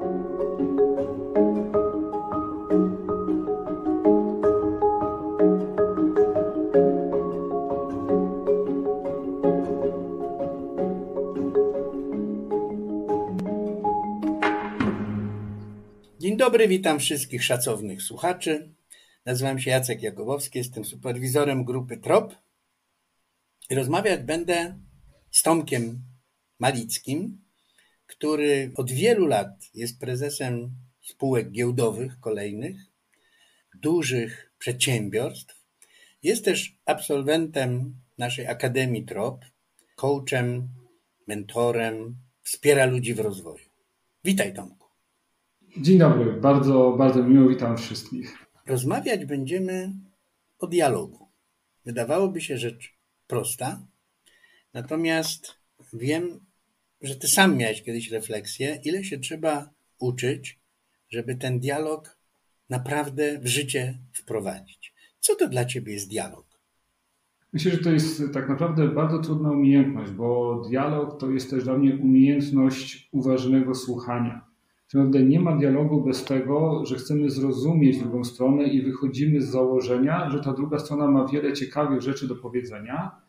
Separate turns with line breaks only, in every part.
Dzień dobry, witam wszystkich szacownych słuchaczy. Nazywam się Jacek Jakubowski, jestem superwizorem grupy TROP i rozmawiać będę z Tomkiem Malickim, który od wielu lat jest prezesem spółek giełdowych kolejnych, dużych przedsiębiorstw. Jest też absolwentem naszej Akademii TROP, coachem, mentorem, wspiera ludzi w rozwoju. Witaj Tomku.
Dzień dobry, bardzo, bardzo miło witam wszystkich.
Rozmawiać będziemy o dialogu. Wydawałoby się rzecz prosta, natomiast wiem, że ty sam miałeś kiedyś refleksję, ile się trzeba uczyć, żeby ten dialog naprawdę w życie wprowadzić. Co to dla ciebie jest dialog?
Myślę, że to jest tak naprawdę bardzo trudna umiejętność, bo dialog to jest też dla mnie umiejętność uważnego słuchania. Tak naprawdę nie ma dialogu bez tego, że chcemy zrozumieć drugą stronę i wychodzimy z założenia, że ta druga strona ma wiele ciekawych rzeczy do powiedzenia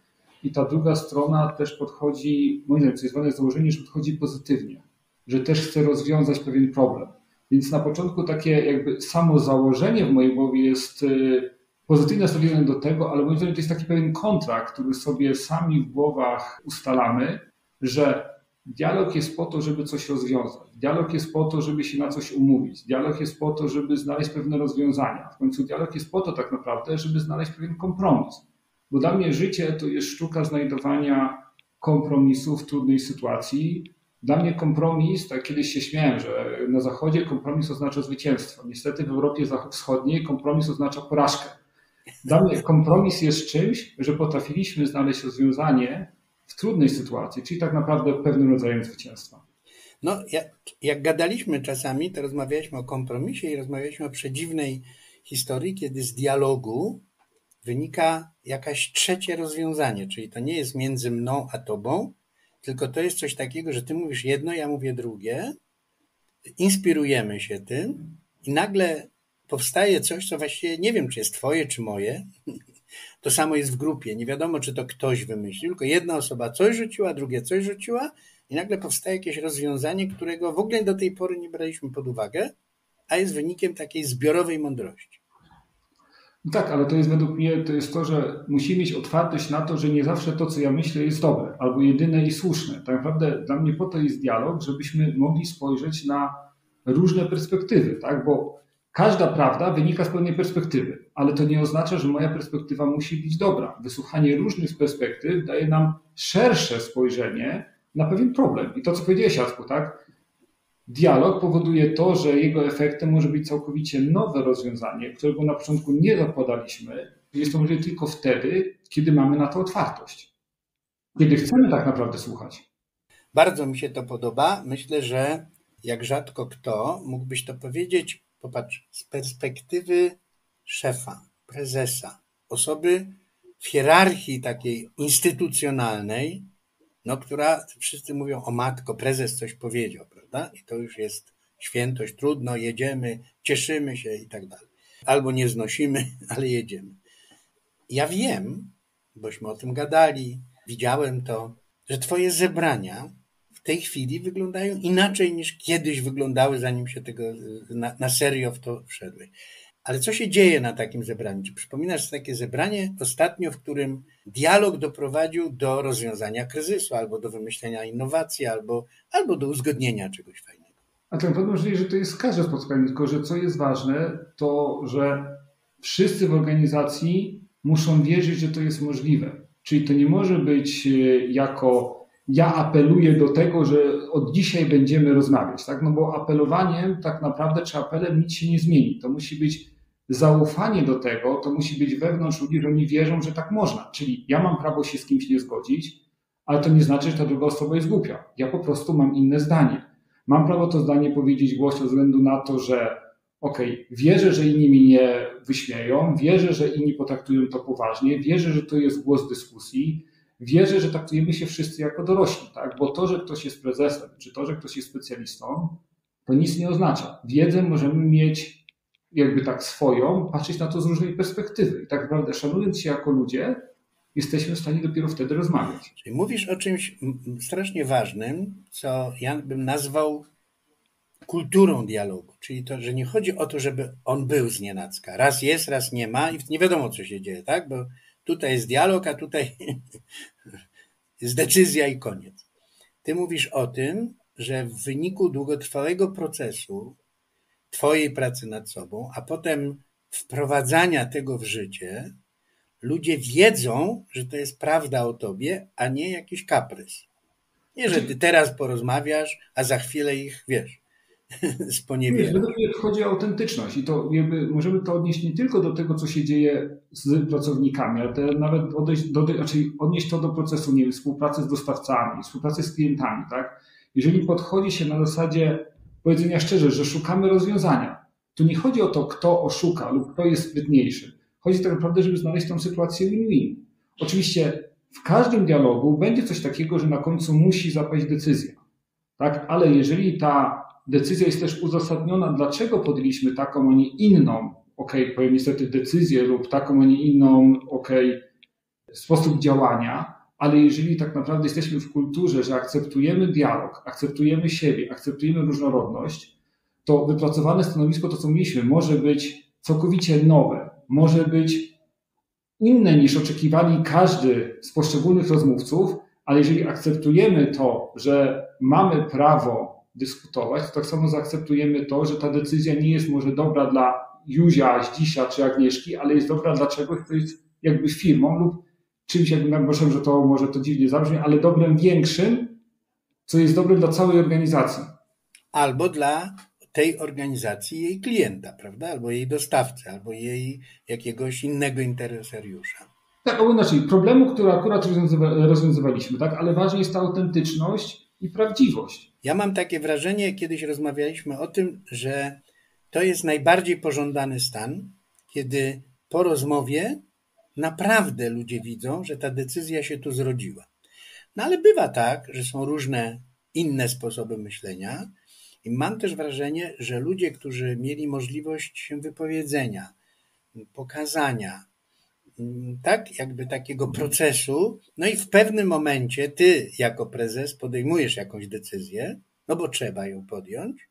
i ta druga strona też podchodzi, moim zdaniem, jest ważne założenie, że podchodzi pozytywnie, że też chce rozwiązać pewien problem. Więc na początku takie jakby samo założenie w mojej głowie jest y, pozytywnie nastawione do tego, ale moim zdaniem to jest taki pewien kontrakt, który sobie sami w głowach ustalamy, że dialog jest po to, żeby coś rozwiązać. Dialog jest po to, żeby się na coś umówić. Dialog jest po to, żeby znaleźć pewne rozwiązania. W końcu dialog jest po to tak naprawdę, żeby znaleźć pewien kompromis. Bo dla mnie życie to jest sztuka znajdowania kompromisu w trudnej sytuacji. Dla mnie kompromis, tak kiedyś się śmiałem, że na Zachodzie kompromis oznacza zwycięstwo. Niestety w Europie Wschodniej kompromis oznacza porażkę. Dla mnie kompromis jest czymś, że potrafiliśmy znaleźć rozwiązanie w trudnej sytuacji, czyli tak naprawdę pewnym rodzajem zwycięstwa.
No, jak, jak gadaliśmy czasami, to rozmawialiśmy o kompromisie i rozmawialiśmy o przedziwnej historii, kiedy z dialogu wynika jakaś trzecie rozwiązanie, czyli to nie jest między mną a tobą, tylko to jest coś takiego, że ty mówisz jedno, ja mówię drugie, inspirujemy się tym i nagle powstaje coś, co właściwie nie wiem, czy jest twoje, czy moje. To samo jest w grupie. Nie wiadomo, czy to ktoś wymyślił, tylko jedna osoba coś rzuciła, drugie coś rzuciła i nagle powstaje jakieś rozwiązanie, którego w ogóle do tej pory nie braliśmy pod uwagę, a jest wynikiem takiej zbiorowej mądrości.
No tak, ale to jest według mnie to jest to, że musimy mieć otwartość na to, że nie zawsze to, co ja myślę, jest dobre albo jedyne i słuszne. Tak naprawdę dla mnie po to jest dialog, żebyśmy mogli spojrzeć na różne perspektywy, tak? Bo każda prawda wynika z pewnej perspektywy, ale to nie oznacza, że moja perspektywa musi być dobra. Wysłuchanie różnych perspektyw daje nam szersze spojrzenie na pewien problem. I to, co powiedziałeś, Jacku, tak? Dialog powoduje to, że jego efektem może być całkowicie nowe rozwiązanie, którego na początku nie zakładaliśmy. Jest to możliwe tylko wtedy, kiedy mamy na to otwartość. Kiedy chcemy tak naprawdę słuchać.
Bardzo mi się to podoba. Myślę, że jak rzadko kto mógłbyś to powiedzieć, popatrz, z perspektywy szefa, prezesa, osoby w hierarchii takiej instytucjonalnej, no, która wszyscy mówią o matko, prezes coś powiedział, prawda? I to już jest świętość, trudno, jedziemy, cieszymy się i tak dalej. Albo nie znosimy, ale jedziemy. Ja wiem, bośmy o tym gadali, widziałem to, że twoje zebrania w tej chwili wyglądają inaczej niż kiedyś wyglądały, zanim się tego na, na serio w to wszedłeś. Ale co się dzieje na takim zebraniu? Czy przypominasz takie zebranie ostatnio, w którym dialog doprowadził do rozwiązania kryzysu, albo do wymyślenia innowacji, albo, albo do uzgodnienia czegoś fajnego?
A to pewno że to jest każde spotkanie, tylko że co jest ważne, to że wszyscy w organizacji muszą wierzyć, że to jest możliwe. Czyli to nie może być e, jako ja apeluję do tego, że od dzisiaj będziemy rozmawiać, tak? No bo apelowaniem tak naprawdę czy apelem nic się nie zmieni. To musi być zaufanie do tego, to musi być wewnątrz ludzi, że oni wierzą, że tak można. Czyli ja mam prawo się z kimś nie zgodzić, ale to nie znaczy, że ta druga osoba jest głupia. Ja po prostu mam inne zdanie. Mam prawo to zdanie powiedzieć głośno ze względu na to, że okej, okay, wierzę, że inni mi nie wyśmieją, wierzę, że inni potraktują to poważnie, wierzę, że to jest głos dyskusji, wierzę, że traktujemy się wszyscy jako dorośli, tak? Bo to, że ktoś jest prezesem, czy to, że ktoś jest specjalistą, to nic nie oznacza. Wiedzę możemy mieć jakby tak swoją, patrzeć na to z różnej perspektywy. I tak naprawdę szanując się jako ludzie, jesteśmy w stanie dopiero wtedy rozmawiać.
Czyli mówisz o czymś strasznie ważnym, co ja bym nazwał kulturą dialogu. Czyli to, że nie chodzi o to, żeby on był z nienacka. Raz jest, raz nie ma i nie wiadomo, co się dzieje, tak? Bo tutaj jest dialog, a tutaj jest decyzja i koniec. Ty mówisz o tym, że w wyniku długotrwałego procesu Twojej pracy nad sobą, a potem wprowadzania tego w życie, ludzie wiedzą, że to jest prawda o tobie, a nie jakiś kaprys. Nie, że ty teraz porozmawiasz, a za chwilę ich, wiesz, sponiewierasz.
Nie, chodzi o autentyczność i to jakby możemy to odnieść nie tylko do tego, co się dzieje z pracownikami, ale nawet odejść do, znaczy odnieść to do procesu nie, współpracy z dostawcami, współpracy z klientami, tak? Jeżeli podchodzi się na zasadzie powiedzenia szczerze, że szukamy rozwiązania, to nie chodzi o to, kto oszuka lub kto jest zbytniejszy Chodzi tak naprawdę, żeby znaleźć tą sytuację win-win. Oczywiście w każdym dialogu będzie coś takiego, że na końcu musi zapaść decyzja. Tak? Ale jeżeli ta decyzja jest też uzasadniona, dlaczego podjęliśmy taką, a nie inną, ok, powiem niestety decyzję lub taką, a nie inną, ok, sposób działania, ale jeżeli tak naprawdę jesteśmy w kulturze, że akceptujemy dialog, akceptujemy siebie, akceptujemy różnorodność, to wypracowane stanowisko, to co mieliśmy, może być całkowicie nowe, może być inne niż oczekiwali każdy z poszczególnych rozmówców, ale jeżeli akceptujemy to, że mamy prawo dyskutować, to tak samo zaakceptujemy to, że ta decyzja nie jest może dobra dla Józia, Zdzisia czy Agnieszki, ale jest dobra dla czegoś, co jest jakby firmą lub czymś, jakby naproszę, że to może to dziwnie zabrzmi, ale dobrem większym, co jest dobre dla całej organizacji.
Albo dla tej organizacji jej klienta, prawda? Albo jej dostawcy, albo jej jakiegoś innego interesariusza.
Tak, albo inaczej, problemu, który akurat rozwiązywaliśmy, tak? Ale ważna jest ta autentyczność i prawdziwość.
Ja mam takie wrażenie, kiedyś rozmawialiśmy o tym, że to jest najbardziej pożądany stan, kiedy po rozmowie naprawdę ludzie widzą, że ta decyzja się tu zrodziła. No ale bywa tak, że są różne inne sposoby myślenia, i mam też wrażenie, że ludzie, którzy mieli możliwość się wypowiedzenia, pokazania, tak, jakby takiego procesu, no i w pewnym momencie ty, jako prezes, podejmujesz jakąś decyzję, no bo trzeba ją podjąć,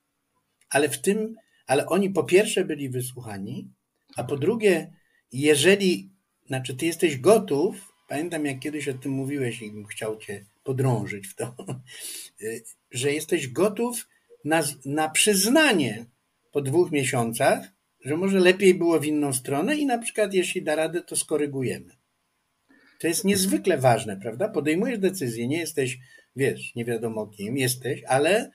ale w tym, ale oni po pierwsze byli wysłuchani, a po drugie, jeżeli, znaczy ty jesteś gotów, pamiętam jak kiedyś o tym mówiłeś i chciał cię podrążyć w to, że jesteś gotów na, na przyznanie po dwóch miesiącach, że może lepiej było w inną stronę i na przykład jeśli da radę, to skorygujemy. To jest niezwykle ważne, prawda? Podejmujesz decyzję, nie jesteś, wiesz, nie wiadomo kim jesteś, ale,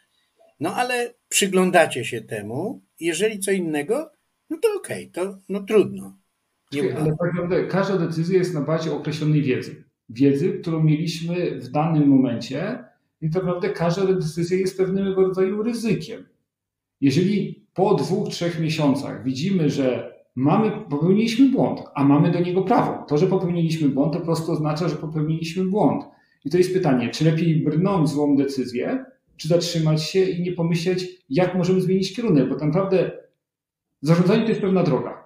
no ale przyglądacie się temu. Jeżeli co innego, no to okej, okay, to no trudno.
Nie ale tak naprawdę każda decyzja jest na bazie określonej wiedzy. Wiedzy, którą mieliśmy w danym momencie, i tak naprawdę każda decyzja jest pewnego rodzaju ryzykiem. Jeżeli po dwóch, trzech miesiącach widzimy, że mamy, popełniliśmy błąd, a mamy do niego prawo. To, że popełniliśmy błąd, to po prostu oznacza, że popełniliśmy błąd. I to jest pytanie, czy lepiej brnąć złą decyzję, czy zatrzymać się i nie pomyśleć, jak możemy zmienić kierunek, bo tak naprawdę zarządzanie to jest pewna droga.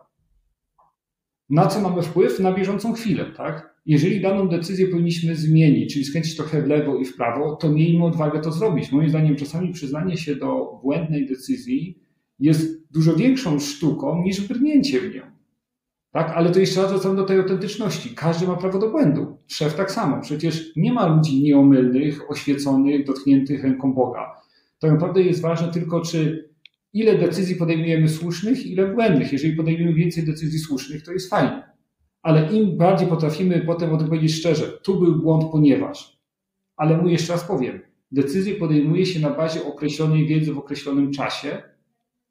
Na co mamy wpływ? Na bieżącą chwilę, tak? jeżeli daną decyzję powinniśmy zmienić, czyli skręcić trochę w lewo i w prawo, to miejmy odwagę to zrobić. Moim zdaniem czasami przyznanie się do błędnej decyzji jest dużo większą sztuką niż brnięcie w nią. Tak, ale to jeszcze raz wracam do tej autentyczności. Każdy ma prawo do błędu. Szef tak samo. Przecież nie ma ludzi nieomylnych, oświeconych, dotkniętych ręką Boga. To naprawdę jest ważne tylko, czy ile decyzji podejmujemy słusznych, ile błędnych. Jeżeli podejmiemy więcej decyzji słusznych, to jest fajnie ale im bardziej potrafimy potem odpowiedzieć szczerze, tu był błąd, ponieważ. Ale mu jeszcze raz powiem, decyzję podejmuje się na bazie określonej wiedzy w określonym czasie,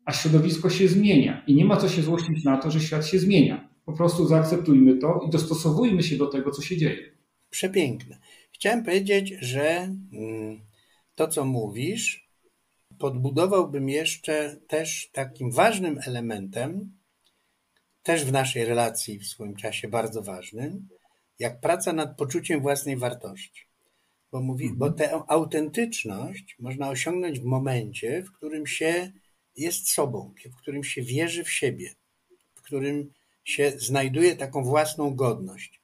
a środowisko się zmienia i nie ma co się złościć na to, że świat się zmienia. Po prostu zaakceptujmy to i dostosowujmy się do tego, co się dzieje.
Przepiękne. Chciałem powiedzieć, że mm, to, co mówisz, podbudowałbym jeszcze też takim ważnym elementem, też w naszej relacji w swoim czasie bardzo ważnym, jak praca nad poczuciem własnej wartości. bo, mówi, bo tę autentyczność można osiągnąć w momencie, w którym się jest sobą, w którym się wierzy w siebie, w którym się znajduje taką własną godność.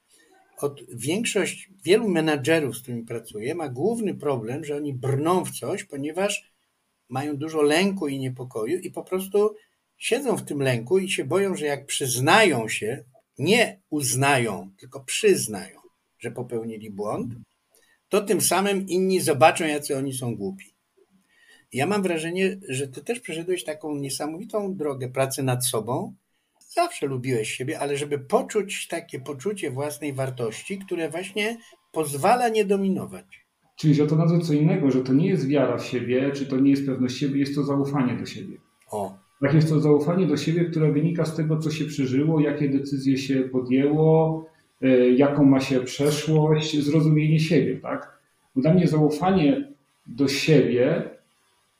Od większość, wielu menadżerów, z którymi pracuję, ma główny problem, że oni brną w coś, ponieważ mają dużo lęku i niepokoju i po prostu siedzą w tym lęku i się boją, że jak przyznają się, nie uznają, tylko przyznają, że popełnili błąd, to tym samym inni zobaczą, jacy oni są głupi. Ja mam wrażenie, że ty też przeszedłeś taką niesamowitą drogę pracy nad sobą. Zawsze lubiłeś siebie, ale żeby poczuć takie poczucie własnej wartości, które właśnie pozwala nie dominować.
Czyli, że to nazwę co innego, że to nie jest wiara w siebie, czy to nie jest pewność siebie, jest to zaufanie do siebie.
O.
Tak jest to zaufanie do siebie, które wynika z tego, co się przeżyło, jakie decyzje się podjęło, e, jaką ma się przeszłość, zrozumienie siebie, tak? Dla mnie zaufanie do siebie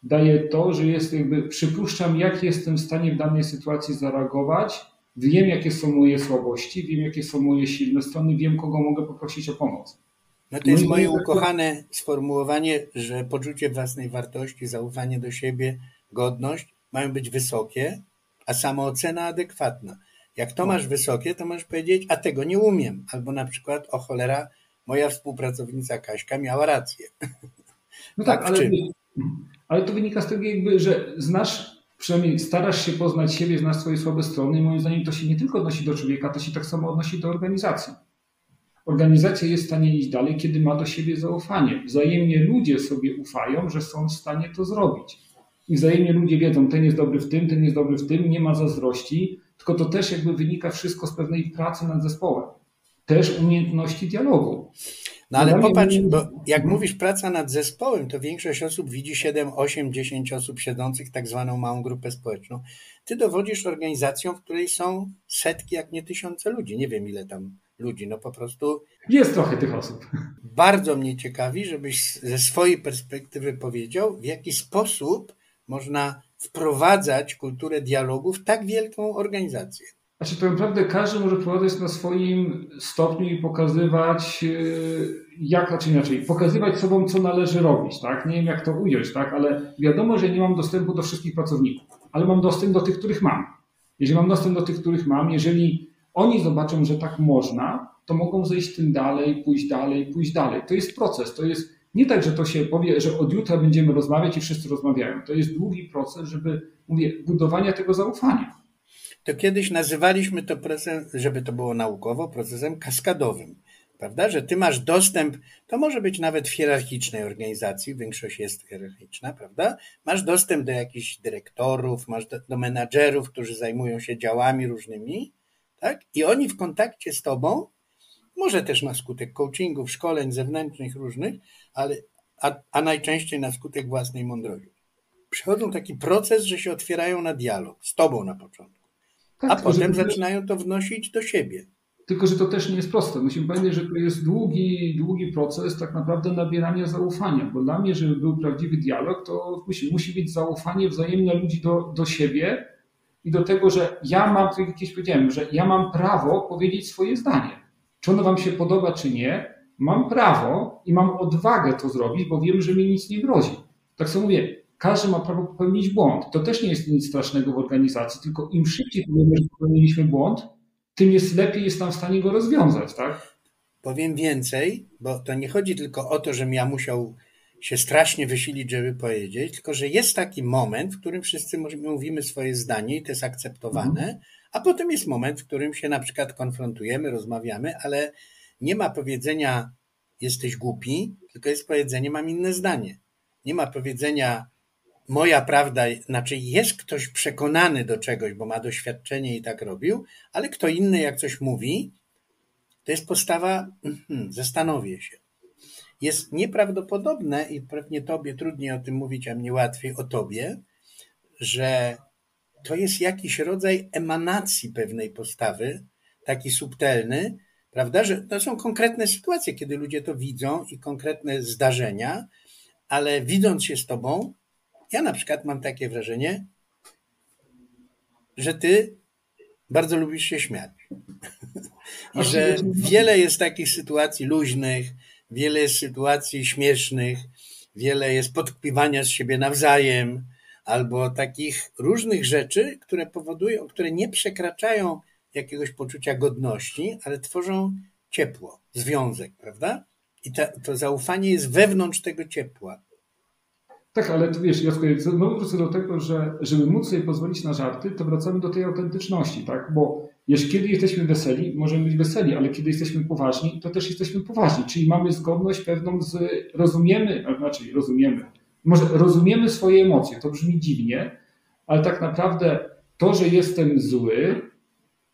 daje to, że jest jakby, przypuszczam, jak jestem w stanie w danej sytuacji zareagować, wiem, jakie są moje słabości, wiem, jakie są moje silne strony, wiem, kogo mogę poprosić o pomoc.
No to jest moje ukochane sformułowanie, że poczucie własnej wartości, zaufanie do siebie, godność mają być wysokie, a samoocena adekwatna. Jak to masz wysokie, to możesz powiedzieć, a tego nie umiem. Albo na przykład, o cholera, moja współpracownica Kaśka miała rację.
No tak, tak ale, ale to wynika z tego, jakby, że znasz, przynajmniej starasz się poznać siebie, znasz swoje słabe strony i moim zdaniem to się nie tylko odnosi do człowieka, to się tak samo odnosi do organizacji. Organizacja jest w stanie iść dalej, kiedy ma do siebie zaufanie. Wzajemnie ludzie sobie ufają, że są w stanie to zrobić. I wzajemnie ludzie wiedzą, ten jest dobry w tym, ten jest dobry w tym, nie ma zazdrości, tylko to też jakby wynika wszystko z pewnej pracy nad zespołem. Też umiejętności dialogu.
No ale popatrz, bo jak mówisz praca nad zespołem, to większość osób widzi 7, 8, 10 osób siedzących, tak zwaną małą grupę społeczną. Ty dowodzisz organizacją, w której są setki, jak nie tysiące ludzi. Nie wiem ile tam ludzi, no po prostu.
Jest trochę tych osób.
Bardzo mnie ciekawi, żebyś ze swojej perspektywy powiedział, w jaki sposób można wprowadzać kulturę dialogu w tak wielką organizację.
Znaczy, tak naprawdę każdy może prowadzić na swoim stopniu i pokazywać, e, jak, znaczy inaczej, pokazywać sobą, co należy robić, tak? Nie wiem, jak to ująć, tak? Ale wiadomo, że nie mam dostępu do wszystkich pracowników, ale mam dostęp do tych, których mam. Jeżeli mam dostęp do tych, których mam, jeżeli oni zobaczą, że tak można, to mogą zejść tym dalej, pójść dalej, pójść dalej. To jest proces, to jest nie tak, że to się powie, że od jutra będziemy rozmawiać i wszyscy rozmawiają. To jest długi proces, żeby, mówię, budowania tego zaufania
to kiedyś nazywaliśmy to procesem, żeby to było naukowo, procesem kaskadowym. Prawda? Że ty masz dostęp, to może być nawet w hierarchicznej organizacji, większość jest hierarchiczna, prawda? Masz dostęp do jakichś dyrektorów, masz do, do menadżerów, którzy zajmują się działami różnymi, tak? I oni w kontakcie z tobą, może też na skutek coachingów, szkoleń zewnętrznych różnych, ale, a, a najczęściej na skutek własnej mądrości. Przechodzą taki proces, że się otwierają na dialog z tobą na początku. Tak, a potem że... zaczynają to wnosić do siebie.
Tylko, że to też nie jest proste. Musimy pamiętać, że to jest długi, długi proces tak naprawdę nabierania zaufania, bo dla mnie, żeby był prawdziwy dialog, to musi, musi być zaufanie wzajemne ludzi do, do siebie i do tego, że ja mam, tak jak powiedziałem, że ja mam prawo powiedzieć swoje zdanie. Czy ono wam się podoba, czy nie, mam prawo i mam odwagę to zrobić, bo wiem, że mi nic nie grozi. Tak samo mówię, każdy ma prawo popełnić błąd. To też nie jest nic strasznego w organizacji, tylko im szybciej powiemy, że popełniliśmy błąd, tym jest lepiej jest tam w stanie go rozwiązać, tak?
Powiem więcej, bo to nie chodzi tylko o to, żebym ja musiał się strasznie wysilić, żeby powiedzieć, tylko że jest taki moment, w którym wszyscy mówimy swoje zdanie i to jest akceptowane, mhm. a potem jest moment, w którym się na przykład konfrontujemy, rozmawiamy, ale nie ma powiedzenia jesteś głupi, tylko jest powiedzenie mam inne zdanie. Nie ma powiedzenia moja prawda, znaczy jest ktoś przekonany do czegoś, bo ma doświadczenie i tak robił, ale kto inny jak coś mówi, to jest postawa, hmm, zastanowię się. Jest nieprawdopodobne i pewnie tobie trudniej o tym mówić, a mnie łatwiej o tobie, że to jest jakiś rodzaj emanacji pewnej postawy, taki subtelny, prawda, że to są konkretne sytuacje, kiedy ludzie to widzą i konkretne zdarzenia, ale widząc się z tobą, ja na przykład mam takie wrażenie, że ty bardzo lubisz się śmiać. I że wiele jest takich sytuacji luźnych, wiele jest sytuacji śmiesznych, wiele jest podkpiwania z siebie nawzajem, albo takich różnych rzeczy, które powodują, które nie przekraczają jakiegoś poczucia godności, ale tworzą ciepło, związek, prawda? I ta, to zaufanie jest wewnątrz tego ciepła.
Tak, ale to wiesz, Jacku, znowu wrócę do tego, że żeby móc sobie pozwolić na żarty, to wracamy do tej autentyczności, tak? Bo jeśli kiedy jesteśmy weseli, możemy być weseli, ale kiedy jesteśmy poważni, to też jesteśmy poważni, czyli mamy zgodność pewną z, rozumiemy, znaczy rozumiemy, może rozumiemy swoje emocje, to brzmi dziwnie, ale tak naprawdę to, że jestem zły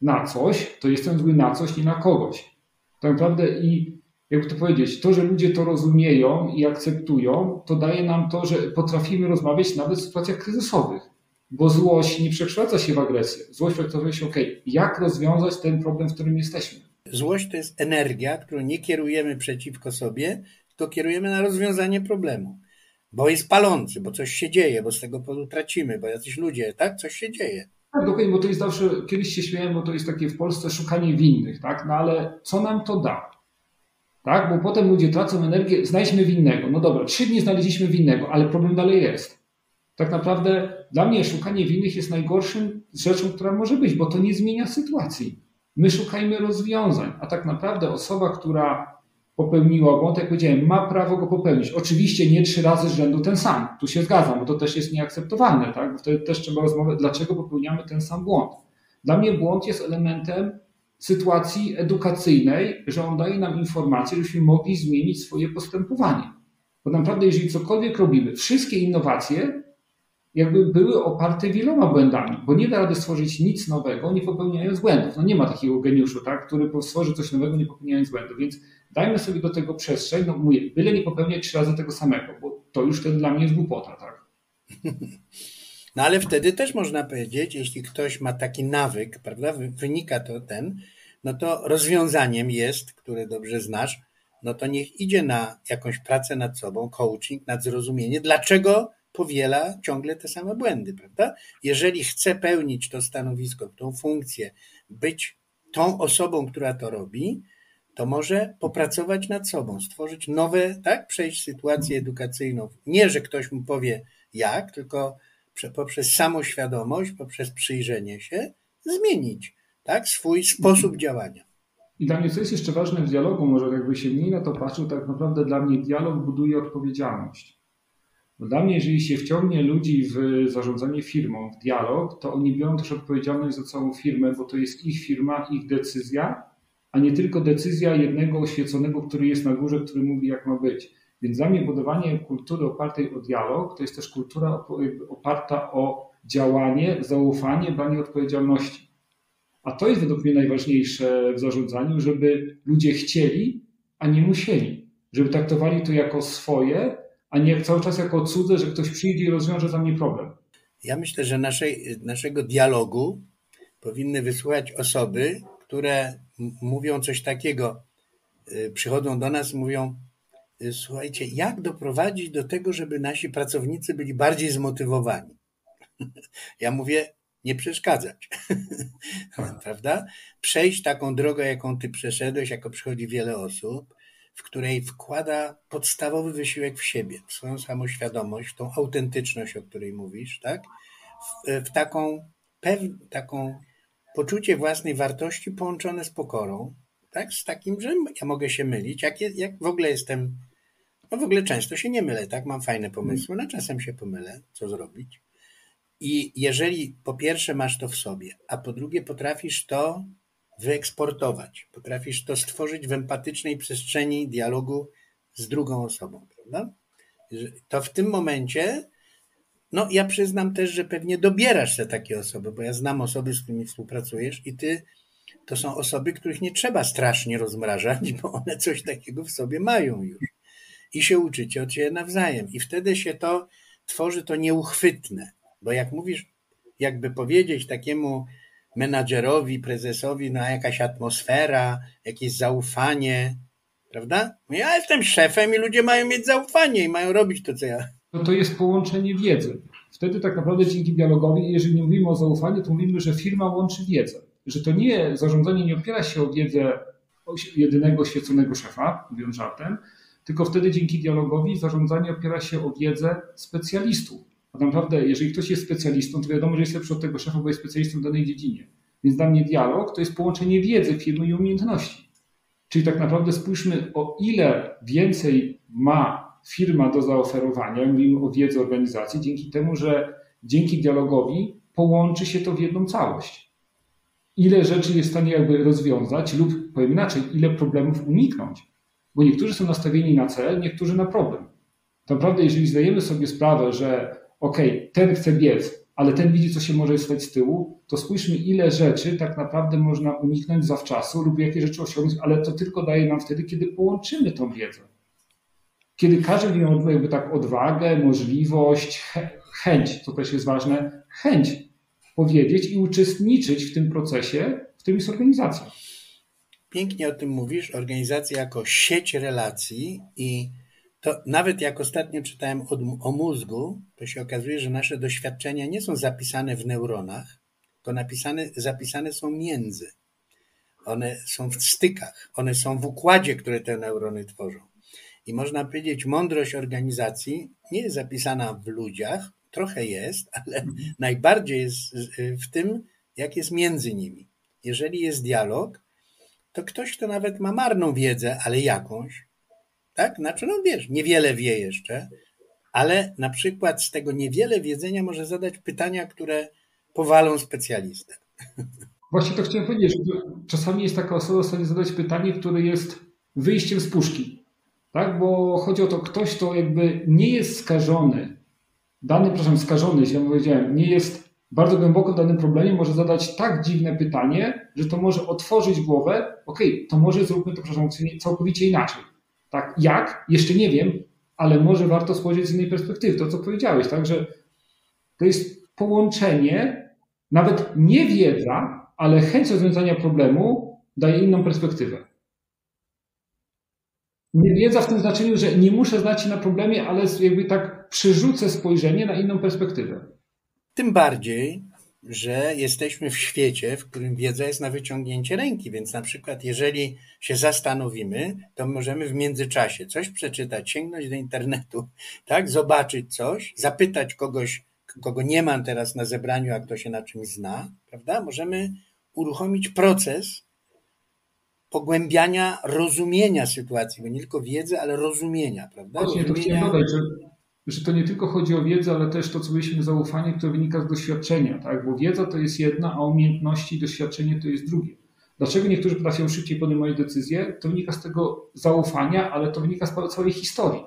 na coś, to jestem zły na coś, nie na kogoś. Tak naprawdę i jakby to powiedzieć, to, że ludzie to rozumieją i akceptują, to daje nam to, że potrafimy rozmawiać nawet w sytuacjach kryzysowych. Bo złość nie przekształca się w agresję. Złość przekształca się, ok, jak rozwiązać ten problem, w którym jesteśmy.
Złość to jest energia, którą nie kierujemy przeciwko sobie, tylko kierujemy na rozwiązanie problemu. Bo jest palący, bo coś się dzieje, bo z tego powodu tracimy, bo jacyś ludzie, tak? Coś się dzieje.
Tak, dokładnie, bo to jest zawsze, kiedyś się śmiałem, bo to jest takie w Polsce szukanie winnych, tak? No ale co nam to da? Tak? Bo potem ludzie tracą energię, znajdźmy winnego. No dobra, trzy dni znaleźliśmy winnego, ale problem dalej jest. Tak naprawdę dla mnie szukanie winnych jest najgorszym rzeczą, która może być, bo to nie zmienia sytuacji. My szukajmy rozwiązań, a tak naprawdę osoba, która popełniła błąd, jak powiedziałem, ma prawo go popełnić. Oczywiście nie trzy razy z rzędu ten sam. Tu się zgadzam, bo to też jest nieakceptowalne. Tak? Bo wtedy też trzeba rozmawiać, dlaczego popełniamy ten sam błąd. Dla mnie błąd jest elementem sytuacji edukacyjnej, że on daje nam informacje, żebyśmy mogli zmienić swoje postępowanie. Bo naprawdę, jeżeli cokolwiek robimy, wszystkie innowacje jakby były oparte wieloma błędami, bo nie da rady stworzyć nic nowego, nie popełniając błędów. No nie ma takiego geniuszu, tak, który stworzy coś nowego, nie popełniając błędów, więc dajmy sobie do tego przestrzeń, no mówię, byle nie popełniać trzy razy tego samego, bo to już wtedy dla mnie jest głupota, tak.
No ale wtedy też można powiedzieć, jeśli ktoś ma taki nawyk, prawda, wynika to ten, no to rozwiązaniem jest, które dobrze znasz, no to niech idzie na jakąś pracę nad sobą, coaching, nad zrozumienie, dlaczego powiela ciągle te same błędy, prawda? Jeżeli chce pełnić to stanowisko, tą funkcję, być tą osobą, która to robi, to może popracować nad sobą, stworzyć nowe, tak, przejść sytuację edukacyjną. Nie, że ktoś mu powie jak, tylko poprzez samoświadomość, poprzez przyjrzenie się, zmienić tak, swój sposób działania.
I dla mnie, co jest jeszcze ważne w dialogu, może jakby się mniej na to patrzył, tak naprawdę dla mnie dialog buduje odpowiedzialność. Bo dla mnie, jeżeli się wciągnie ludzi w zarządzanie firmą, w dialog, to oni biorą też odpowiedzialność za całą firmę, bo to jest ich firma, ich decyzja, a nie tylko decyzja jednego oświeconego, który jest na górze, który mówi, jak ma być. Więc dla mnie budowanie kultury opartej o dialog to jest też kultura oparta o działanie, zaufanie, branie odpowiedzialności. A to jest według mnie najważniejsze w zarządzaniu, żeby ludzie chcieli, a nie musieli. Żeby traktowali to jako swoje, a nie cały czas jako cudze, że ktoś przyjdzie i rozwiąże za mnie problem.
Ja myślę, że naszej, naszego dialogu powinny wysłuchać osoby, które mówią coś takiego, y, przychodzą do nas mówią, y, słuchajcie, jak doprowadzić do tego, żeby nasi pracownicy byli bardziej zmotywowani? Ja mówię, nie przeszkadzać. Prawda? Przejść taką drogę, jaką ty przeszedłeś, jako przychodzi wiele osób, w której wkłada podstawowy wysiłek w siebie, w swoją samoświadomość, w tą autentyczność, o której mówisz, tak? W, w taką, pew, taką poczucie własnej wartości połączone z pokorą, tak? Z takim, że ja mogę się mylić, jak, jak w ogóle jestem, no w ogóle często się nie mylę, tak? Mam fajne pomysły, no czasem się pomylę, co zrobić. I jeżeli po pierwsze masz to w sobie, a po drugie potrafisz to wyeksportować, potrafisz to stworzyć w empatycznej przestrzeni dialogu z drugą osobą, prawda? To w tym momencie, no ja przyznam też, że pewnie dobierasz te takie osoby, bo ja znam osoby, z którymi współpracujesz i ty to są osoby, których nie trzeba strasznie rozmrażać, bo one coś takiego w sobie mają już. I się uczycie od siebie nawzajem. I wtedy się to tworzy to nieuchwytne. Bo jak mówisz, jakby powiedzieć takiemu menadżerowi, prezesowi, no jakaś atmosfera, jakieś zaufanie, prawda? Ja jestem szefem i ludzie mają mieć zaufanie i mają robić to, co ja.
No to jest połączenie wiedzy. Wtedy tak naprawdę dzięki dialogowi, jeżeli nie mówimy o zaufaniu, to mówimy, że firma łączy wiedzę. Że to nie, zarządzanie nie opiera się o wiedzę jedynego świeconego szefa, mówiąc żartem, tylko wtedy dzięki dialogowi zarządzanie opiera się o wiedzę specjalistów. A tak naprawdę, jeżeli ktoś jest specjalistą, to wiadomo, że jest lepszy od tego szefa, bo jest specjalistą w danej dziedzinie. Więc dla mnie dialog to jest połączenie wiedzy firmy i umiejętności. Czyli tak naprawdę spójrzmy, o ile więcej ma firma do zaoferowania, mówimy o wiedzy organizacji, dzięki temu, że dzięki dialogowi połączy się to w jedną całość. Ile rzeczy jest w stanie jakby rozwiązać, lub powiem inaczej, ile problemów uniknąć. Bo niektórzy są nastawieni na cel, niektórzy na problem. Tak naprawdę, jeżeli zdajemy sobie sprawę, że ok, ten chce biec, ale ten widzi, co się może stać z tyłu, to spójrzmy, ile rzeczy tak naprawdę można uniknąć zawczasu lub jakie rzeczy osiągnąć, ale to tylko daje nam wtedy, kiedy połączymy tą wiedzę. Kiedy każdy ma jakby tak odwagę, możliwość, chęć, co też jest ważne, chęć powiedzieć i uczestniczyć w tym procesie, w tym jest organizacja.
Pięknie o tym mówisz, organizacja jako sieć relacji i to nawet jak ostatnio czytałem o, mózgu, to się okazuje, że nasze doświadczenia nie są zapisane w neuronach, to napisane, zapisane są między. One są w stykach, one są w układzie, które te neurony tworzą. I można powiedzieć, mądrość organizacji nie jest zapisana w ludziach, trochę jest, ale najbardziej jest w tym, jak jest między nimi. Jeżeli jest dialog, to ktoś, kto nawet ma marną wiedzę, ale jakąś, tak? Znaczy, no wiesz, niewiele wie jeszcze, ale na przykład z tego niewiele wiedzenia może zadać pytania, które powalą specjalistę.
Właśnie to chciałem powiedzieć, że czasami jest taka osoba w stanie zadać pytanie, które jest wyjściem z puszki. Tak? Bo chodzi o to, ktoś, kto jakby nie jest skażony, dany, przepraszam, skażony, źle powiedziałem, nie jest bardzo głęboko w danym problemie, może zadać tak dziwne pytanie, że to może otworzyć głowę, ok, to może zróbmy to, przepraszam, całkowicie inaczej. Tak, jak? Jeszcze nie wiem, ale może warto spojrzeć z innej perspektywy. To, co powiedziałeś, tak, że to jest połączenie, nawet nie wiedza, ale chęć rozwiązania problemu daje inną perspektywę. Nie wiedza w tym znaczeniu, że nie muszę znać się na problemie, ale jakby tak przerzucę spojrzenie na inną perspektywę.
Tym bardziej, że jesteśmy w świecie, w którym wiedza jest na wyciągnięcie ręki, więc na przykład jeżeli się zastanowimy, to możemy w międzyczasie coś przeczytać, sięgnąć do internetu, tak, zobaczyć coś, zapytać kogoś, kogo nie mam teraz na zebraniu, a kto się na czymś zna, prawda? Możemy uruchomić proces pogłębiania rozumienia sytuacji, bo nie tylko wiedzy, ale rozumienia, prawda?
Właśnie, to chciałem dodać, że że to nie tylko chodzi o wiedzę, ale też to, co mówiliśmy, zaufanie, które wynika z doświadczenia, tak? Bo wiedza to jest jedna, a umiejętności i doświadczenie to jest drugie. Dlaczego niektórzy potrafią szybciej podejmować decyzje? To wynika z tego zaufania, ale to wynika z całej historii,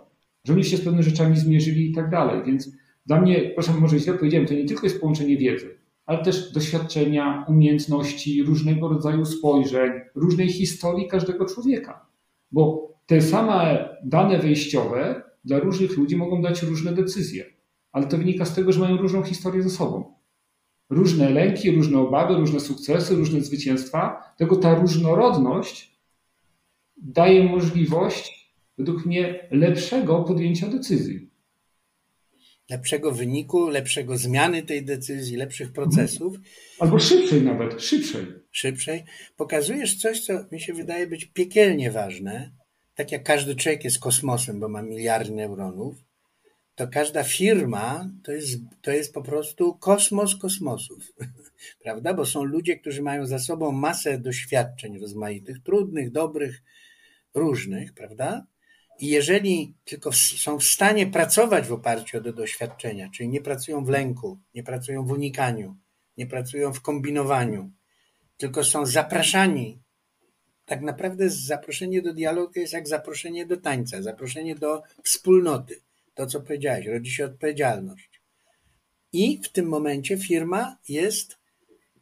że oni się z pewnymi rzeczami zmierzyli i tak dalej. Więc dla mnie, proszę, może źle powiedziałem, to nie tylko jest połączenie wiedzy, ale też doświadczenia, umiejętności, różnego rodzaju spojrzeń, różnej historii każdego człowieka. Bo te same dane wejściowe dla różnych ludzi mogą dać różne decyzje, ale to wynika z tego, że mają różną historię ze sobą. Różne lęki, różne obawy, różne sukcesy, różne zwycięstwa. Tego ta różnorodność daje możliwość, według mnie, lepszego podjęcia decyzji.
Lepszego wyniku, lepszego zmiany tej decyzji, lepszych procesów.
Albo szybszej nawet, szybszej.
Szybszej. Pokazujesz coś, co mi się wydaje być piekielnie ważne, tak jak każdy człowiek jest kosmosem, bo ma miliardy neuronów, to każda firma to jest, to jest po prostu kosmos kosmosów, prawda? Bo są ludzie, którzy mają za sobą masę doświadczeń rozmaitych, trudnych, dobrych, różnych, prawda? I jeżeli tylko są w stanie pracować w oparciu o te doświadczenia, czyli nie pracują w lęku, nie pracują w unikaniu, nie pracują w kombinowaniu, tylko są zapraszani tak naprawdę zaproszenie do dialogu jest jak zaproszenie do tańca, zaproszenie do wspólnoty. To, co powiedziałeś, rodzi się odpowiedzialność. I w tym momencie firma jest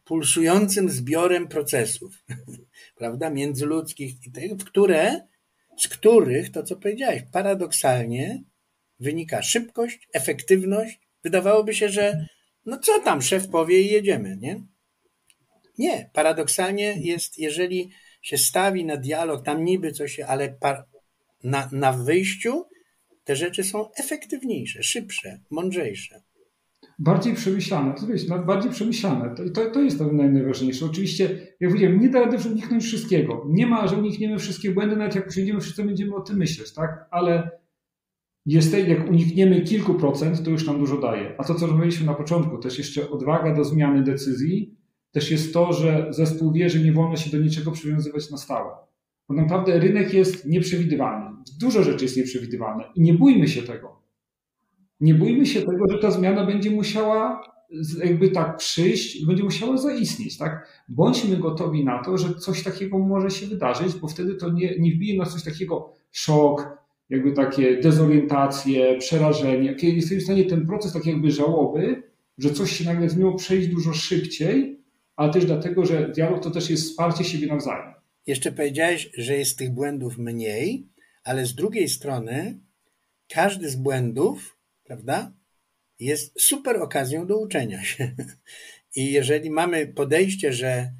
pulsującym zbiorem procesów, prawda, międzyludzkich, w które, z których, to co powiedziałeś, paradoksalnie wynika szybkość, efektywność. Wydawałoby się, że no co tam szef powie i jedziemy, nie? Nie, paradoksalnie jest, jeżeli się stawi na dialog, tam niby coś, ale na, na wyjściu te rzeczy są efektywniejsze, szybsze, mądrzejsze.
bardziej przemyślane. To wiesz, bardziej przemyślane. To, to, to jest to najważniejsze. Oczywiście, jak powiedziałem, nie da rady uniknąć wszystkiego. Nie ma, że unikniemy wszystkie błędy, nawet jak usiądziemy, wszyscy będziemy o tym myśleć, tak? Ale jest, jak unikniemy kilku procent, to już nam dużo daje. A to, co rozmawialiśmy na początku, też jeszcze odwaga do zmiany decyzji, też jest to, że zespół wie, że nie wolno się do niczego przywiązywać na stałe. Bo naprawdę rynek jest nieprzewidywalny. Dużo rzeczy jest nieprzewidywalne i nie bójmy się tego. Nie bójmy się tego, że ta zmiana będzie musiała jakby tak przyjść będzie musiała zaistnieć, tak? Bądźmy gotowi na to, że coś takiego może się wydarzyć, bo wtedy to nie, nie wbije nas coś takiego szok, jakby takie dezorientacje, przerażenie. Kiedy jesteśmy w stanie ten proces tak jakby żałoby, że coś się nagle zmieniło, przejść dużo szybciej, ale też dlatego, że dialog to też jest wsparcie siebie nawzajem.
Jeszcze powiedziałeś, że jest tych błędów mniej, ale z drugiej strony każdy z błędów, prawda, jest super okazją do uczenia się. I jeżeli mamy podejście, że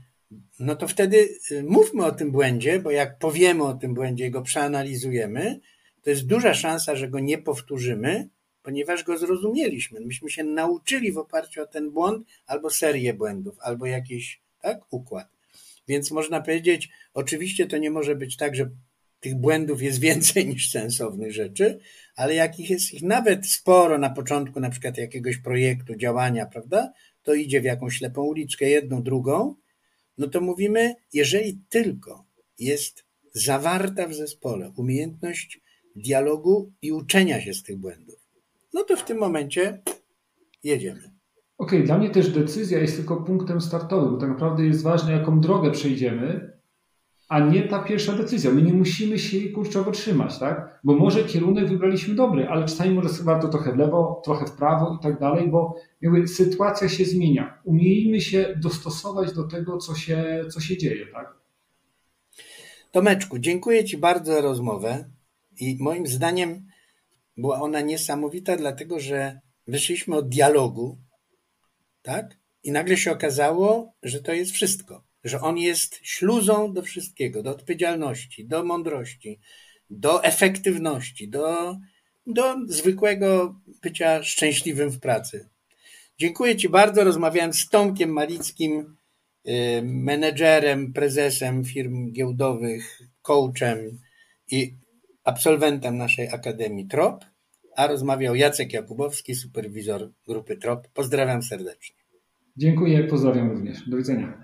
no to wtedy y, mówmy o tym błędzie, bo jak powiemy o tym błędzie i go przeanalizujemy, to jest duża szansa, że go nie powtórzymy, ponieważ go zrozumieliśmy. Myśmy się nauczyli w oparciu o ten błąd albo serię błędów, albo jakiś tak, układ. Więc można powiedzieć, oczywiście to nie może być tak, że tych błędów jest więcej niż sensownych rzeczy, ale jakich jest ich nawet sporo na początku na przykład jakiegoś projektu, działania, prawda, to idzie w jakąś ślepą uliczkę, jedną, drugą, no to mówimy, jeżeli tylko jest zawarta w zespole umiejętność dialogu i uczenia się z tych błędów, no to w tym momencie jedziemy.
Okej, okay, dla mnie też decyzja jest tylko punktem startowym. Tak naprawdę jest ważne, jaką drogę przejdziemy, a nie ta pierwsza decyzja. My nie musimy się jej kurczowo trzymać, tak? Bo może kierunek wybraliśmy dobry, ale czasami może warto trochę w lewo, trochę w prawo i tak dalej, bo jakby sytuacja się zmienia. Umiejmy się dostosować do tego, co się, co się dzieje, tak?
Tomeczku, dziękuję Ci bardzo za rozmowę i moim zdaniem była ona niesamowita, dlatego że wyszliśmy od dialogu, tak? I nagle się okazało, że to jest wszystko że on jest śluzą do wszystkiego, do odpowiedzialności, do mądrości, do efektywności, do, do zwykłego bycia szczęśliwym w pracy. Dziękuję Ci bardzo. Rozmawiałem z Tomkiem Malickim, y, menedżerem, prezesem firm giełdowych, coachem i absolwentem naszej Akademii TROP, a rozmawiał Jacek Jakubowski, superwizor grupy TROP. Pozdrawiam serdecznie.
Dziękuję, pozdrawiam również. Do widzenia.